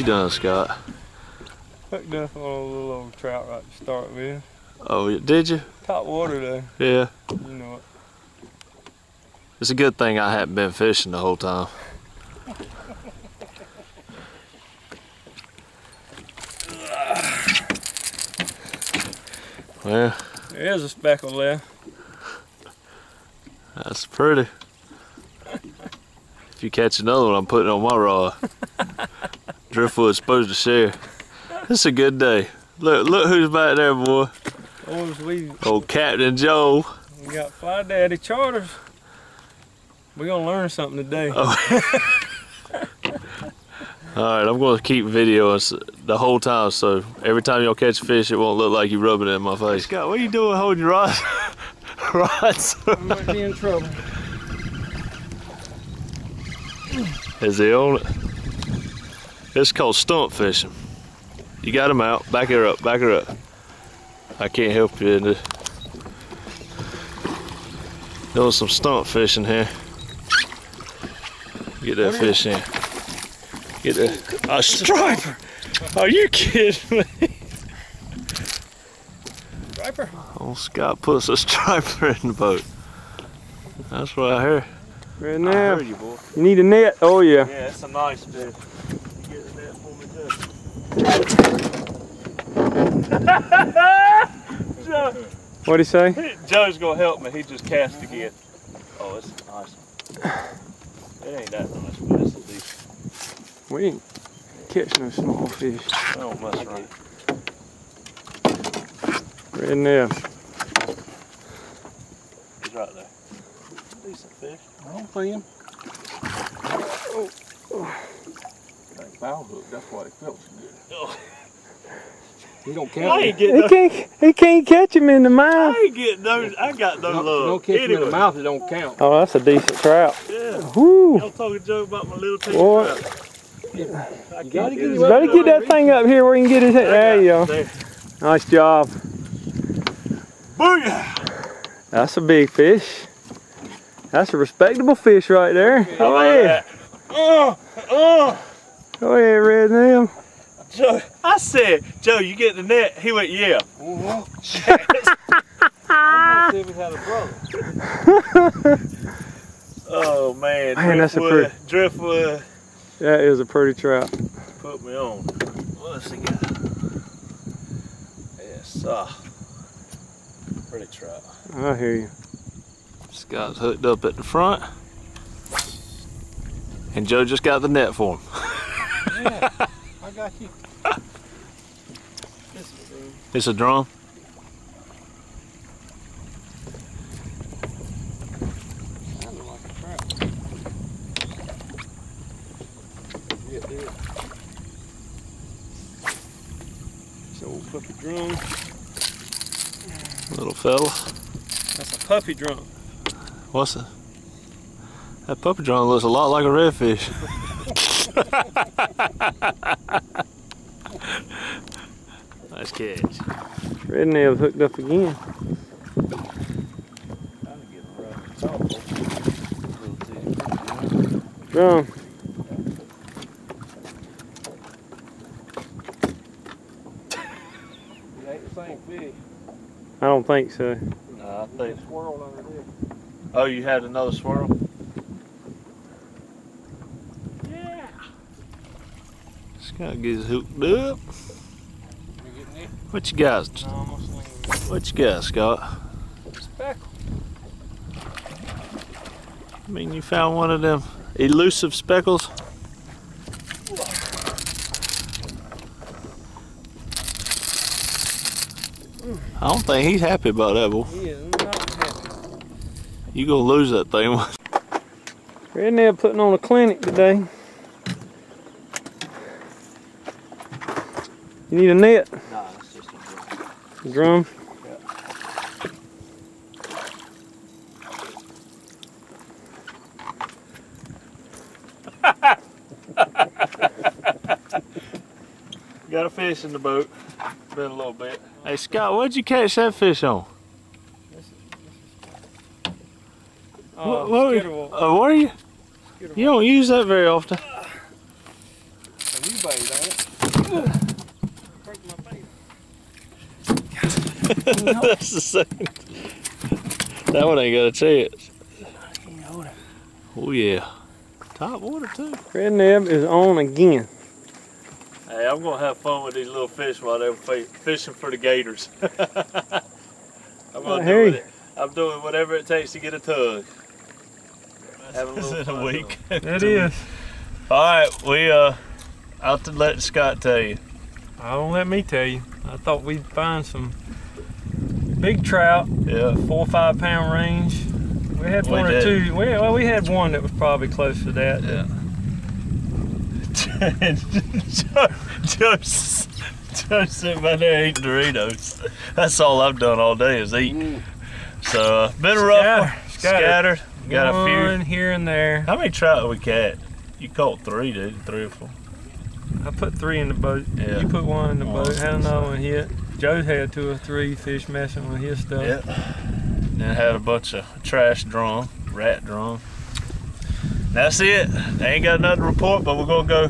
What you done, Scott? Hooked up on a little old trout right to start with. Oh, did you? Top water though, Yeah. you know it. It's a good thing I hadn't been fishing the whole time. Well, There's a speckle there. that's pretty. If you catch another one, I'm putting it on my rod. Driftwood's supposed to share. It's a good day. Look, look who's back there, boy. Boys, we, Old Captain Joe. we got Fly Daddy charters. We're gonna learn something today. Oh. All right, I'm going to keep videoing the whole time, so every time y'all catch a fish, it won't look like you rubbing it in my face. Scott, what are you doing holding your rods? rods? I might be in trouble. Is he on it? It's called stump fishing. You got him out. Back her up. Back her up. I can't help you in this. Doing some stump fishing here. Get that fish in. Get that. A striper! Are you kidding me? Striper. Old Scott puts a striper in the boat. That's what I heard. Right now. you, boy. You need a net? Oh yeah. Yeah, it's a nice fish. You get the net for me, too. Joe, What'd he say? Joe's gonna help me. He just cast again. Oh, it's a nice one. It ain't that nice, but it's decent. We ain't catch no small fish. I don't mess around. Right now. He's right there. Decent fish. I don't see him. Oh, oh. That bow hook, that's why it felt so good. Oh. He don't I count. ain't He no, can't. He can't catch him in the mouth. I ain't getting no, I got no Don't, love. don't catch him in the mouth, it don't count. Oh, that's a decent trout. Yeah. Whoo! Y'all talking Joe about my little team Boy. trout. I You gotta get get You better get that thing up here where you can get his head. There you go. There. Nice job. Booyah! That's a big fish. That's a respectable fish right there. How Go about that? Oh, oh. Go ahead, Red Nail. Joe, I said, Joe, you get the net. He went, yeah. Gonna see if had a brother. Oh man, Man, that's a driftwood, driftwood That is a pretty trout. put me on. What's he got? Yes, ah, pretty trout. I hear you. This guy's hooked up at the front, and Joe just got the net for him. Yeah, I got you. It's a drum. A trout. Yeah, there. It's old puppy drum. Little fella. That's a puppy drum. What's it? That puppy drum looks a lot like a redfish. nice catch. Red Nail's hooked up again. Drum. It ain't the same fish. I don't think so. Nah, I think. Swirl under there. Oh, you had another swirl? Scott gets hooked up. You getting it? What you got? What you got, Scott? speckle. I mean, you found one of them elusive speckles. I don't think he's happy about that, boy. He is not happy. You gonna lose that thing. Red Nail putting on a clinic today. You need a net? Nah, it's just a Drum? Got a fish in the boat. Been a little bit. Hey Scott, what'd you catch that fish on? Oh, what, Skitter Walk. uh, what are you? You don't use that very often. Have you bait, ain't it? Break my bait. That's the second. That one ain't got a chance. Oh yeah. Top water too. Red neb is on again. Hey, I'm gonna have fun with these little fish while they're fishing for the gators. I'm gonna Hey. do it. I'm doing whatever it takes to get a tug. Having a little fun week. It is. All right, we uh, out to let Scott tell you. I don't let me tell you. I thought we'd find some big trout, Yeah. four or five pound range. We had We one or did. two. We, well, we had one that was probably close to that. Yeah. Joe, Joe's, Joe's sitting by there eating Doritos. That's all I've done all day is eat. So, uh, been a rough Scatter- one. scattered. Scattered. Got a few. One here and there. How many trout have we caught? You caught three, dude. Three or four. I put three in the boat. Yeah. You put one in the One. boat. Had another one hit. Joe had two or three fish messing with his stuff. Yeah. Then had a bunch of trash drawn, rat drawn. That's it. They ain't got another report, but we're gonna go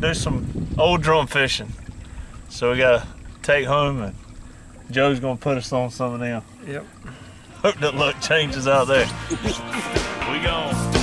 do some old drum fishing. So we gotta take home and Joe's gonna put us on some of them. Yep. Hope that luck changes out there. we gone.